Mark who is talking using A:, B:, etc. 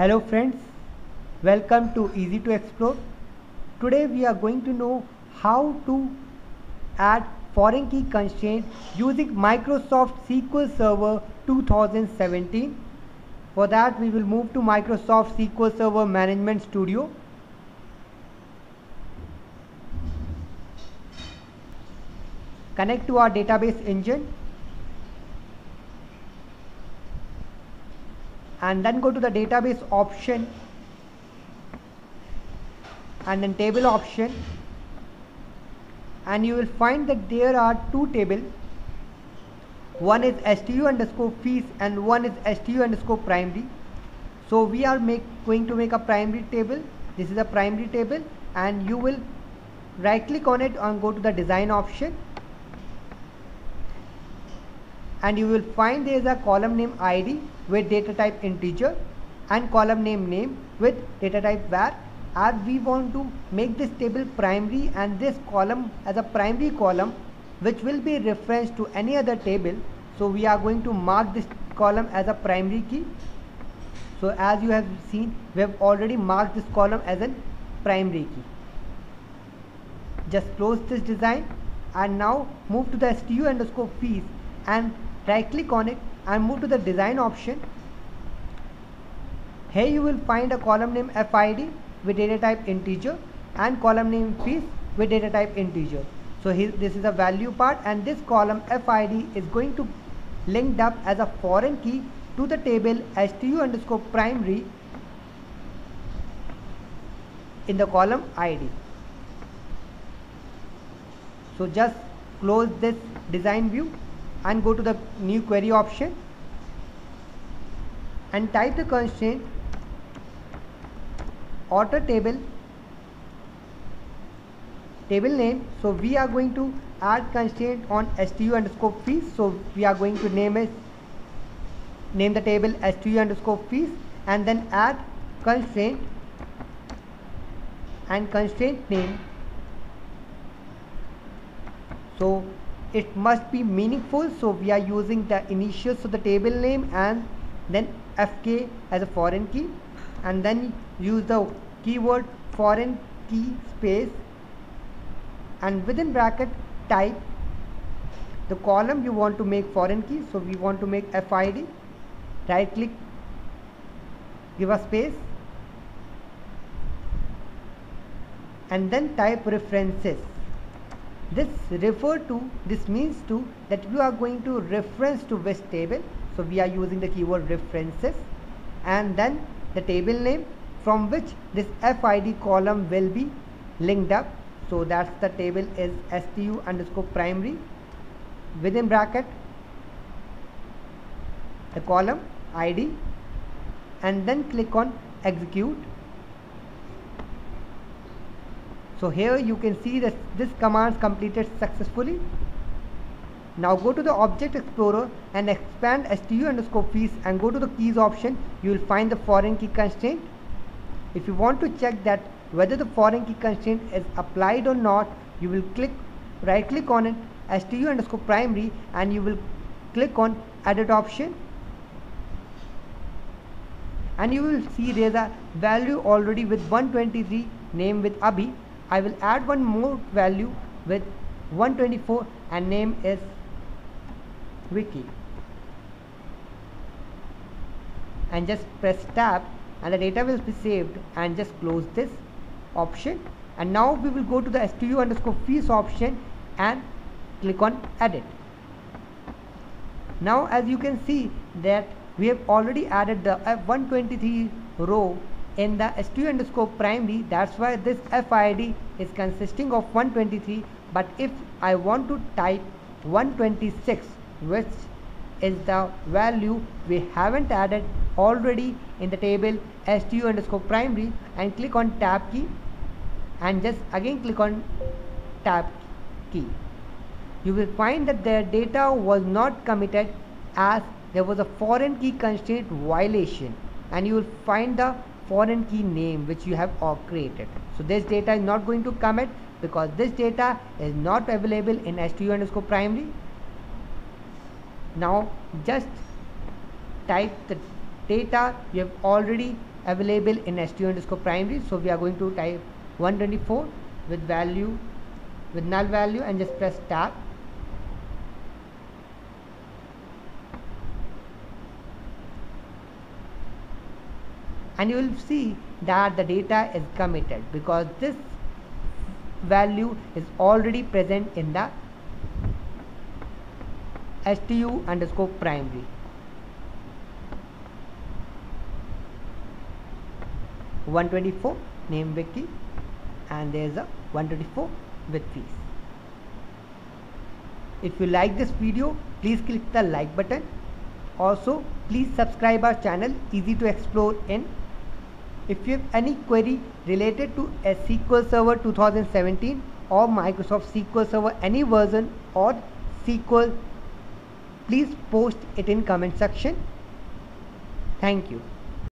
A: Hello friends, welcome to Easy to Explore. Today we are going to know how to add foreign key constraint using Microsoft SQL Server 2017. For that we will move to Microsoft SQL Server Management Studio. Connect to our database engine and then go to the database option and then table option. And you will find that there are two tables one is stu underscore fees and one is stu underscore primary. So we are make, going to make a primary table. This is a primary table and you will right click on it and go to the design option and you will find there is a column name id with data type integer and column name name with data type var. As we want to make this table primary and this column as a primary column which will be reference to any other table so we are going to mark this column as a primary key. So as you have seen we have already marked this column as a primary key. Just close this design and now move to the stu underscore fees and right click on it and move to the design option. Here you will find a column name FID with data type integer and column name fees with data type integer. So this is a value part and this column FID is going to linked up as a foreign key to the table stu underscore primary in the column ID so just close this design view and go to the new query option and type the constraint alter table table name. So we are going to add constraint on stu underscore fees. So we are going to name it name the table stu underscore fees and then add constraint and constraint name. So it must be meaningful. So we are using the initials of the table name and then fk as a foreign key. And then use the keyword foreign key space. And within bracket type the column you want to make foreign key. So we want to make FID right click give a space. And then type references this refer to this means to that you are going to reference to which table. So we are using the keyword references. And then the table name from which this FID column will be linked up. So that's the table is stu underscore primary within bracket. The column id and then click on execute so here you can see that this command completed successfully. Now go to the object explorer and expand stu underscore fees and go to the keys option. You will find the foreign key constraint. If you want to check that whether the foreign key constraint is applied or not you will click right click on it stu underscore primary and you will click on edit option. And you will see there is a value already with 123 name with Abhi I will add one more value with 124 and name is wiki and just press tab and the data will be saved and just close this option. And now we will go to the stu underscore fees option and click on edit. Now as you can see that we have already added the F123 row in the stu underscore primary that's why this FID is consisting of 123 but if I want to type 126 which is the value we haven't added already in the table stu underscore primary and click on tab key and just again click on tab key. You will find that the data was not committed as there was a foreign key constraint violation. And you will find the foreign key name which you have created. So this data is not going to commit because this data is not available in stu underscore primary. Now just type the data you have already available in stu underscore primary. So we are going to type 124 with value with null value and just press tab and you will see that the data is committed because this value is already present in the stu underscore primary. 124 name wiki and there is a 124 with fees. If you like this video please click the like button. Also please subscribe our channel easy to explore in if you have any query related to a SQL Server 2017 or Microsoft SQL Server any version or SQL please post it in comment section. Thank you